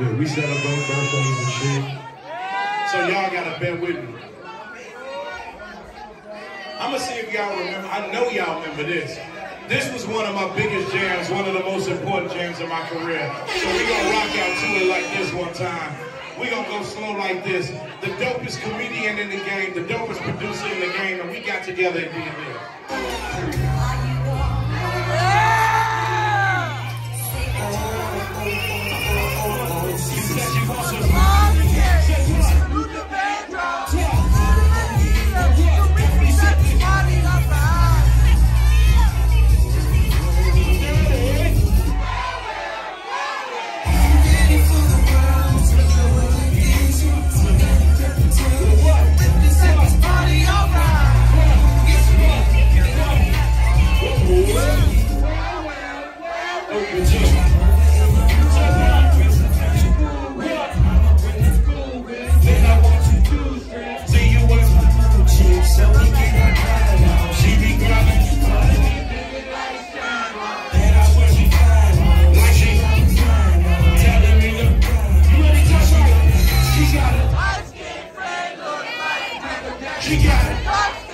bit. We celebrate birthdays and shit. So y'all gotta bear with me. I'm gonna see if y'all remember. I know y'all remember this. This was one of my biggest jams, one of the most important jams in my career. So we gonna rock out to it like this one time. We gonna go slow like this. The dopest comedian in the game, the dopest producer in the game, and we got together and did this. She got it.